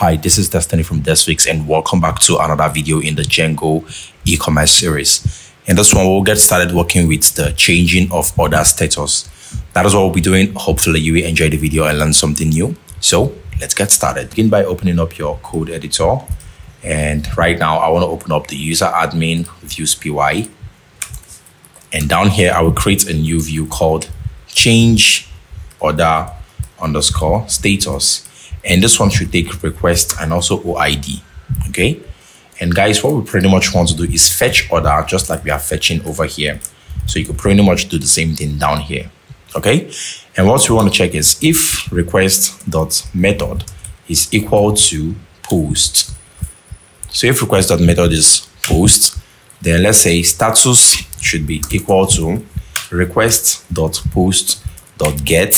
Hi, this is Destiny from Desphixs and welcome back to another video in the Django e-commerce series. In this one, we'll get started working with the changing of order status. That is what we'll be doing. Hopefully you will enjoy the video and learn something new. So let's get started. Begin by opening up your code editor. And right now I want to open up the user admin views PY. And down here, I will create a new view called change order underscore status and this one should take request and also OID. Okay. And guys, what we pretty much want to do is fetch order just like we are fetching over here. So you could pretty much do the same thing down here. Okay. And what we want to check is if request dot method is equal to post. So if request dot method is post, then let's say status should be equal to request dot post dot get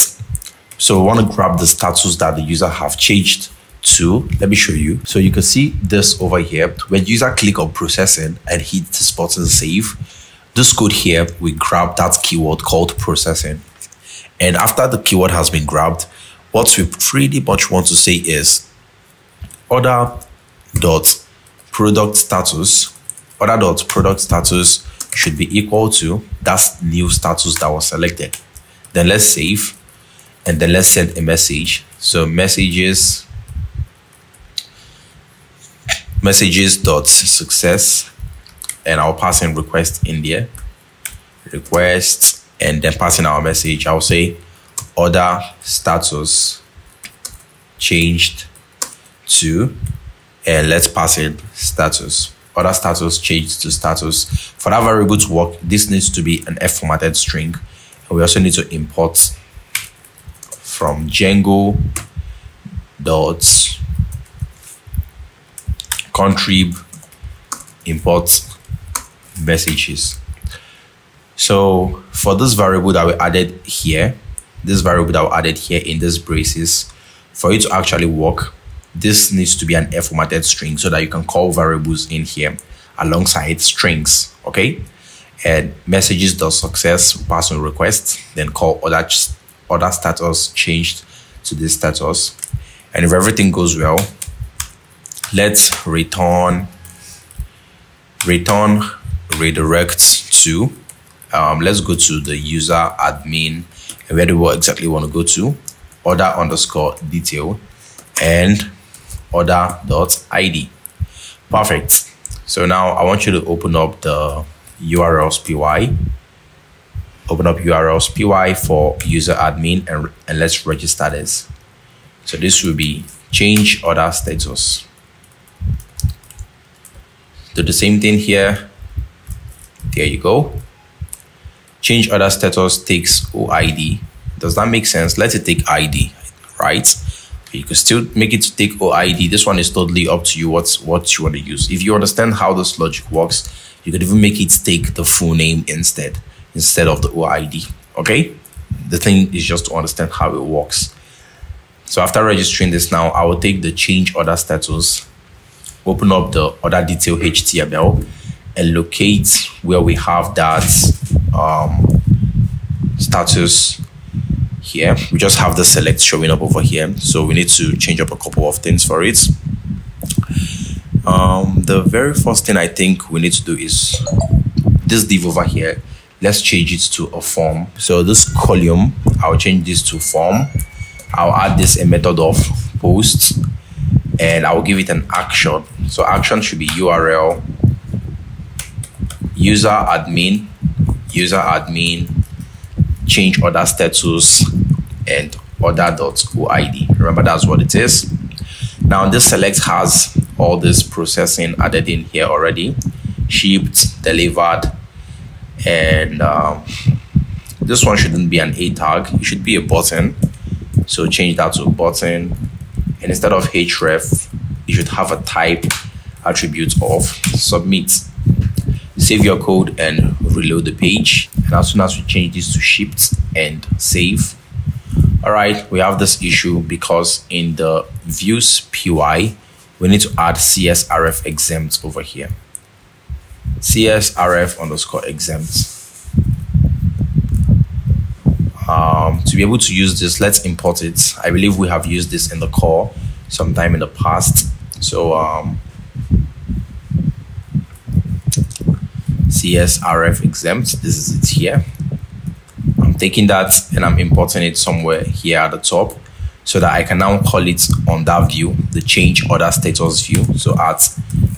so we want to grab the status that the user have changed to. Let me show you. So you can see this over here. When user click on processing and hit this button save, this code here, we grab that keyword called processing. And after the keyword has been grabbed, what we pretty much want to say is order dot product status order dot product status should be equal to that new status that was selected. Then let's save and then let's send a message. So messages messages dot success and I'll pass in request in there. Request and then passing our message. I'll say order status changed to and let's pass in status. Order status changed to status. For that variable to work, this needs to be an F formatted string. And we also need to import from Django dot contrib import messages. So for this variable that we added here, this variable that we added here in this braces, for it to actually work, this needs to be an F formatted string so that you can call variables in here alongside strings. Okay. And messages success pass on request, then call other other status changed to this status. And if everything goes well, let's return return redirect to um, let's go to the user admin and where do we exactly want to go to order underscore detail and order dot id perfect. So now i want you to open up the urls py open up URLs py for user admin and, and let's register this. So this will be change order status. Do the same thing here. There you go. Change order status takes OID. Does that make sense? Let it take ID, right? You can still make it take OID. This one is totally up to you what's what you want to use. If you understand how this logic works, you could even make it take the full name instead instead of the OID. Okay. The thing is just to understand how it works. So after registering this now, I will take the change order status, open up the order detail HTML and locate where we have that um, status here. We just have the select showing up over here. So we need to change up a couple of things for it. Um, the very first thing I think we need to do is this div over here let's change it to a form. So this column i'll change this to form. I'll add this a method of post and i'll give it an action. So action should be url user admin user admin change order status and order.oid remember that's what it is. Now this select has all this processing added in here already. Shipped delivered and um, this one shouldn't be an a tag it should be a button. So change that to a button. And instead of href you should have a type attribute of submit. Save your code and reload the page. And as soon as we change this to shipped and save. All right we have this issue because in the views py we need to add csrf exempt over here CSRF underscore exempt. Um, to be able to use this, let's import it. I believe we have used this in the core. sometime in the past. So um, CSRF exempt, this is it here. I'm taking that and I'm importing it somewhere here at the top so that I can now call it on that view, the change order status view. So at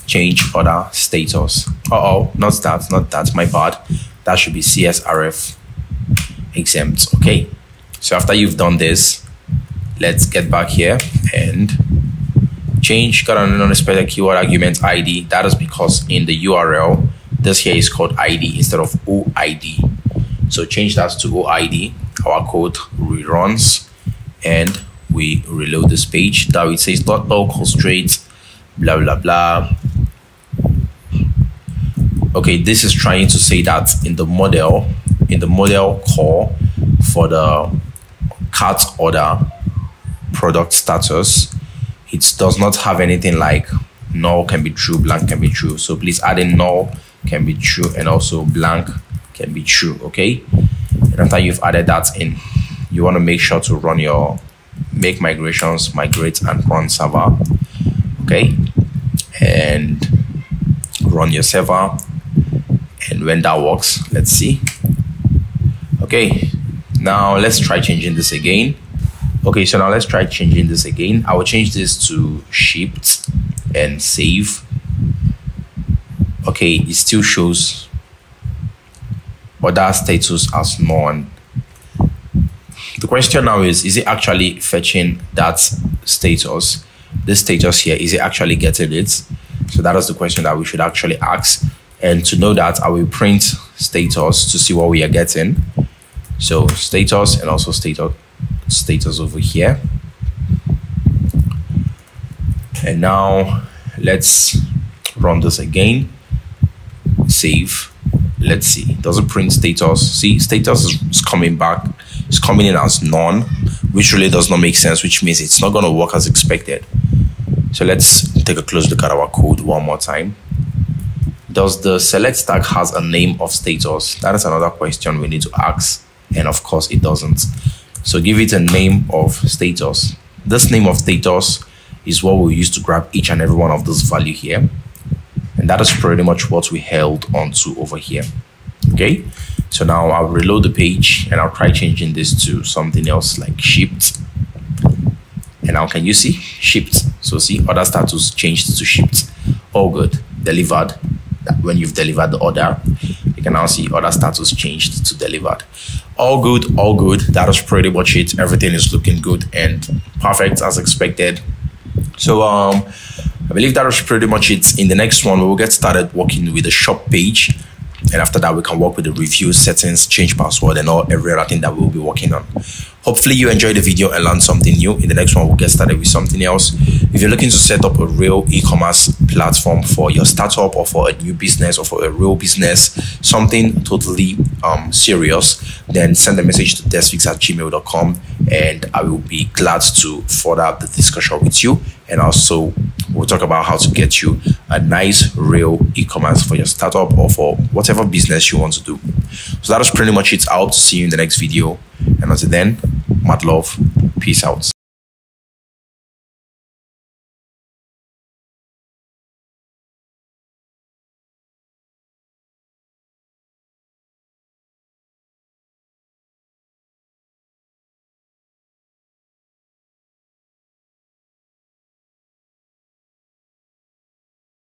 change order status. Oh, not that, not that, my bad. That should be CSRF exempt. Okay. So after you've done this, let's get back here and change got an unexpected keyword argument ID. That is because in the URL, this here is called ID instead of OID. So change that to OID. Our code reruns and we reload this page. That it says dot local straight, blah blah blah. Okay, this is trying to say that in the model, in the model call for the cart order product status, it does not have anything like null can be true, blank can be true. So please add in null can be true and also blank can be true. Okay. And after you've added that in, you want to make sure to run your make migrations, migrate and run server. Okay. And run your server. And when that works, let's see. Okay. Now let's try changing this again. Okay, so now let's try changing this again. I will change this to shipped and save. Okay, it still shows order status as none the question now is, is it actually fetching that status? This status here, is it actually getting it? So that is the question that we should actually ask. And to know that, I will print status to see what we are getting. So status and also status status over here. And now let's run this again. Save. Let's see. Does it print status? See, status is coming back It's coming in as none, which really does not make sense, which means it's not going to work as expected. So let's take a close look at our code one more time. Does the select tag has a name of status? That is another question we need to ask. And of course it doesn't. So give it a name of status. This name of status is what we'll use to grab each and every one of those value here. And that is pretty much what we held onto over here. Okay. So now I'll reload the page and I'll try changing this to something else like shipped. And now can you see shipped? So see other status changed to shipped. All good. Delivered. When you've delivered the order, you can now see order status changed to delivered. All good, all good. That is pretty much it. Everything is looking good and perfect as expected. So um I believe that was pretty much it. In the next one, we will get started working with the shop page and after that we can work with the review settings change password and all every other thing that we'll be working on hopefully you enjoyed the video and learned something new. In the next one we'll get started with something else. If you're looking to set up a real e-commerce platform for your startup or for a new business or for a real business something totally um, serious then send a message to desphixs at gmail.com and i will be glad to further the discussion with you. And also we'll talk about how to get you a nice real e-commerce for your startup or for whatever business you want to do. So that is pretty much it. I hope to see you in the next video. And until then mad love peace out